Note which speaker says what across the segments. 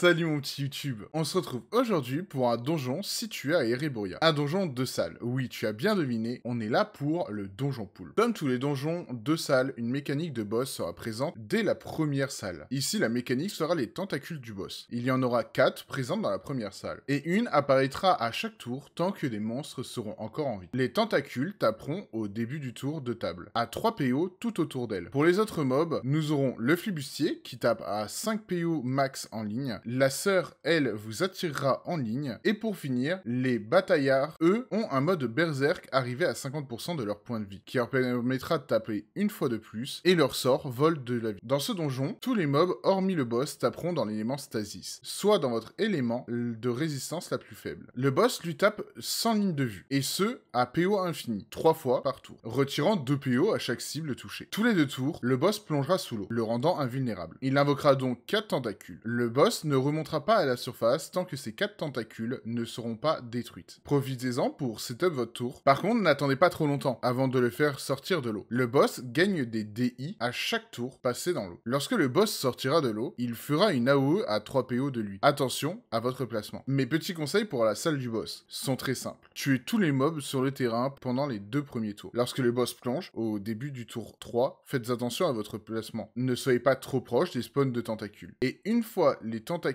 Speaker 1: Salut mon petit YouTube, on se retrouve aujourd'hui pour un donjon situé à Ereburia. Un donjon de salles, oui tu as bien deviné, on est là pour le donjon pool. Comme tous les donjons de salles, une mécanique de boss sera présente dès la première salle. Ici la mécanique sera les tentacules du boss. Il y en aura 4 présentes dans la première salle. Et une apparaîtra à chaque tour tant que des monstres seront encore en vie. Les tentacules taperont au début du tour de table, à 3 PO tout autour d'elle. Pour les autres mobs, nous aurons le flibustier qui tape à 5 PO max en ligne. La sœur, elle, vous attirera en ligne. Et pour finir, les bataillards, eux, ont un mode berserk arrivé à 50% de leur point de vie, qui leur permettra de taper une fois de plus, et leur sort vole de la vie. Dans ce donjon, tous les mobs, hormis le boss, taperont dans l'élément stasis, soit dans votre élément de résistance la plus faible. Le boss lui tape sans ligne de vue, et ce, à PO infini, 3 fois par tour, retirant 2 PO à chaque cible touchée. Tous les deux tours, le boss plongera sous l'eau, le rendant invulnérable. Il invoquera donc 4 tentacules. Le boss ne remontera pas à la surface tant que ces 4 tentacules ne seront pas détruites. Profitez-en pour setup votre tour. Par contre, n'attendez pas trop longtemps avant de le faire sortir de l'eau. Le boss gagne des DI à chaque tour passé dans l'eau. Lorsque le boss sortira de l'eau, il fera une AOE à 3 PO de lui. Attention à votre placement. Mes petits conseils pour la salle du boss sont très simples. Tuez tous les mobs sur le terrain pendant les deux premiers tours. Lorsque le boss plonge, au début du tour 3, faites attention à votre placement. Ne soyez pas trop proche des spawns de tentacules. Et une fois les tentacules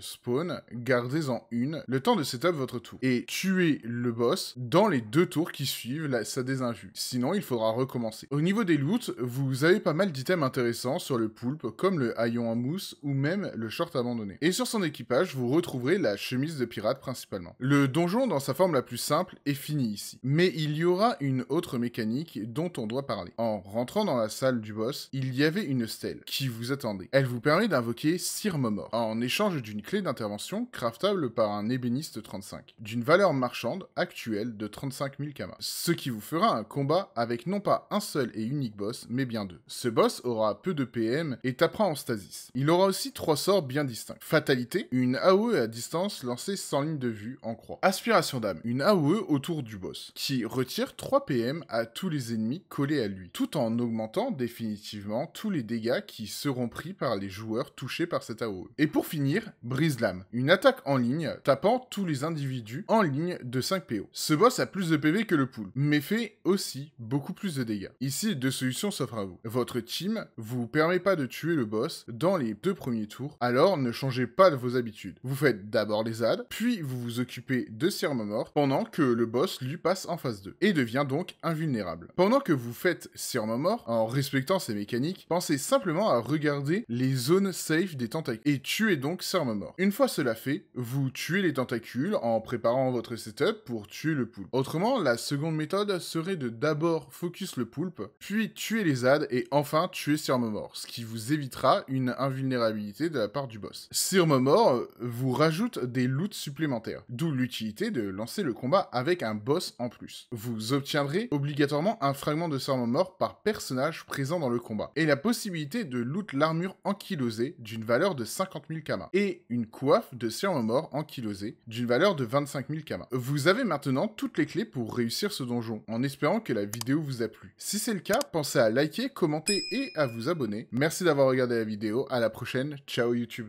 Speaker 1: spawn, gardez-en une, le temps de setup votre tour. Et tuez le boss dans les deux tours qui suivent la, sa désinvue. Sinon, il faudra recommencer. Au niveau des loots, vous avez pas mal d'items intéressants sur le poulpe, comme le haillon en mousse ou même le short abandonné. Et sur son équipage, vous retrouverez la chemise de pirate principalement. Le donjon, dans sa forme la plus simple, est fini ici. Mais il y aura une autre mécanique dont on doit parler. En rentrant dans la salle du boss, il y avait une stèle qui vous attendait. Elle vous permet d'invoquer Sir Momor en échange d'une clé d'intervention craftable par un ébéniste 35, d'une valeur marchande actuelle de 35 000 kamas. Ce qui vous fera un combat avec non pas un seul et unique boss, mais bien deux. Ce boss aura peu de PM et tapera en stasis. Il aura aussi trois sorts bien distincts. Fatalité, une AOE à distance lancée sans ligne de vue en croix. Aspiration d'âme, une AOE autour du boss, qui retire 3 PM à tous les ennemis collés à lui, tout en augmentant définitivement tous les dégâts qui seront pris par les joueurs touchés par cette AOE. Et pour finir, Brise Lame, une attaque en ligne tapant tous les individus en ligne de 5 PO. Ce boss a plus de PV que le pool, mais fait aussi beaucoup plus de dégâts. Ici, deux solutions s'offrent à vous. Votre team vous permet pas de tuer le boss dans les deux premiers tours, alors ne changez pas de vos habitudes. Vous faites d'abord les ZAD, puis vous vous occupez de Sir Momor, pendant que le boss lui passe en phase 2, et devient donc invulnérable. Pendant que vous faites Sir Momor, en respectant ses mécaniques, pensez simplement à regarder les zones safe des tentacules, et tuez donc Sir Momor. Une fois cela fait, vous tuez les tentacules en préparant votre setup pour tuer le poulpe. Autrement, la seconde méthode serait de d'abord focus le poulpe, puis tuer les ZAD et enfin tuer Sir Momor, ce qui vous évitera une invulnérabilité de la part du boss. Sir Momor vous rajoute des loots supplémentaires, d'où l'utilité de lancer le combat avec un boss en plus. Vous obtiendrez obligatoirement un fragment de Sir Momor par personnage présent dans le combat, et la possibilité de loot l'armure ankylosée d'une valeur de 50 000 et une coiffe de Momor ankylosée d'une valeur de 25 000 kamas. Vous avez maintenant toutes les clés pour réussir ce donjon, en espérant que la vidéo vous a plu. Si c'est le cas, pensez à liker, commenter et à vous abonner. Merci d'avoir regardé la vidéo, à la prochaine, ciao YouTube